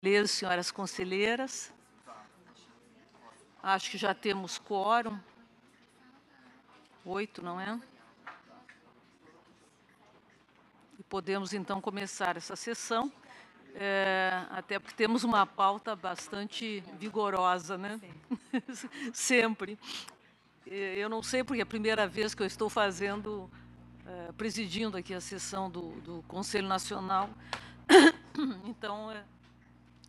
Conselheiros, senhoras conselheiras, acho que já temos quórum. Oito, não é? E podemos, então, começar essa sessão, é, até porque temos uma pauta bastante vigorosa, né? Sempre. Eu não sei, porque é a primeira vez que eu estou fazendo, é, presidindo aqui a sessão do, do Conselho Nacional, então, é,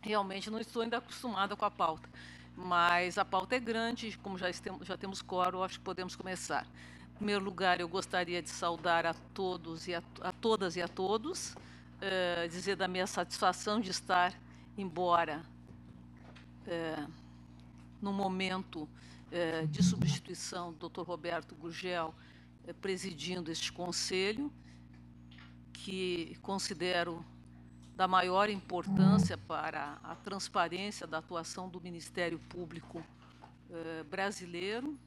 realmente não estou ainda acostumada com a pauta, mas a pauta é grande, como já, estemos, já temos quórum, acho que podemos começar. Em primeiro lugar, eu gostaria de saudar a todos e a, a todas e a todos, eh, dizer da minha satisfação de estar, embora eh, no momento eh, de substituição do Dr. Roberto Gurgel presidindo este conselho, que considero da maior importância para a transparência da atuação do Ministério Público eh, brasileiro.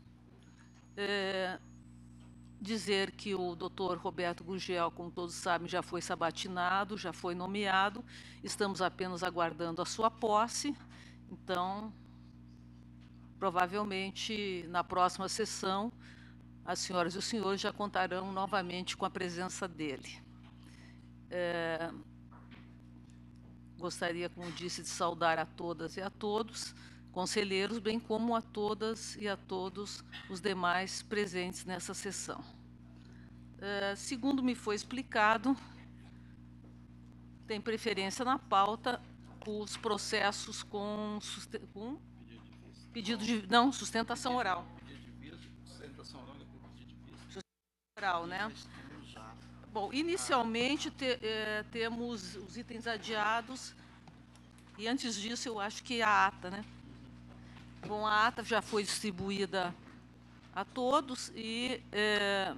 Eh, dizer que o doutor Roberto Gugel, como todos sabem, já foi sabatinado, já foi nomeado, estamos apenas aguardando a sua posse, então, provavelmente, na próxima sessão, as senhoras e os senhores já contarão novamente com a presença dele. É, Gostaria, como disse, de saudar a todas e a todos, conselheiros, bem como a todas e a todos os demais presentes nessa sessão. Uh, segundo me foi explicado, tem preferência na pauta os processos com, com pedido de não sustentação oral. Sustentação oral, né? Bom, inicialmente te, eh, temos os itens adiados e antes disso eu acho que a ata, né? Bom, a ata já foi distribuída a todos e eh,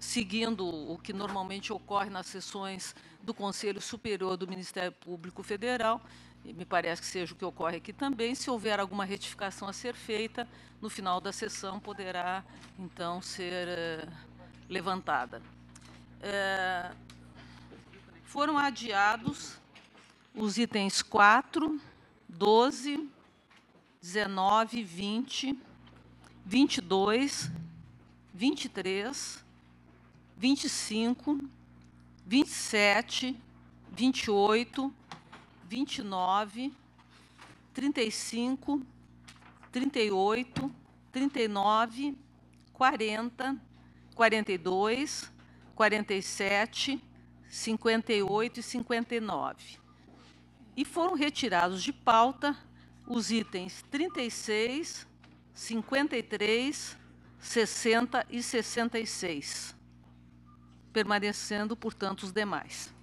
seguindo o que normalmente ocorre nas sessões do Conselho Superior do Ministério Público Federal, e me parece que seja o que ocorre aqui também, se houver alguma retificação a ser feita, no final da sessão poderá, então, ser eh, levantada. É, foram adiados os itens 4, 12, 19, 20, 22, 23, 25, 27, 28, 29, 35, 38, 39, 40, 42, 47, 58 e 59. E foram retirados de pauta os itens 36, 53, 60 e 66, permanecendo, portanto, os demais.